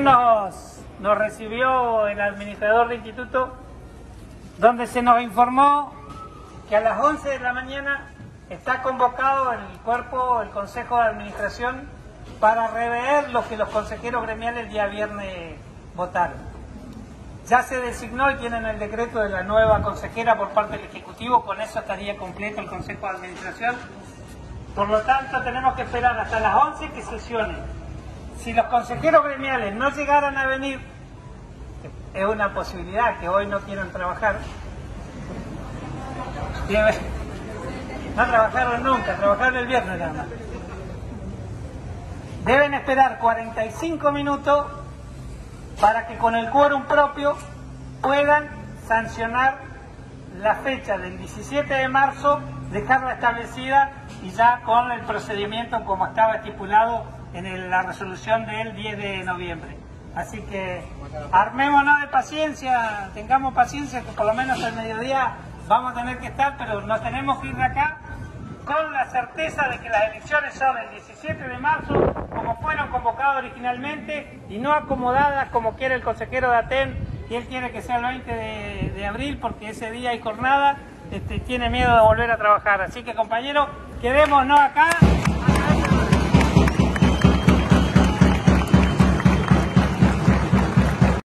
Nos, nos recibió el administrador del instituto, donde se nos informó que a las 11 de la mañana está convocado el cuerpo, el Consejo de Administración, para rever lo que los consejeros gremiales el día viernes votaron. Ya se designó y tienen el decreto de la nueva consejera por parte del Ejecutivo, con eso estaría completo el Consejo de Administración. Por lo tanto, tenemos que esperar hasta las 11 que sesione. Si los consejeros gremiales no llegaran a venir, es una posibilidad que hoy no quieran trabajar, no trabajaron nunca, trabajaron el viernes nada más. Deben esperar 45 minutos para que con el quórum propio puedan sancionar la fecha del 17 de marzo, dejarla establecida y ya con el procedimiento como estaba estipulado en la resolución del 10 de noviembre. Así que armémonos de paciencia, tengamos paciencia que por lo menos al mediodía vamos a tener que estar, pero nos tenemos que ir de acá con la certeza de que las elecciones son el 17 de marzo, como fueron convocadas originalmente, y no acomodadas como quiere el consejero de Aten, y él quiere que sea el 20 de, abril porque ese día hay jornada, este, tiene miedo de volver a trabajar. Así que compañeros, quedémonos acá.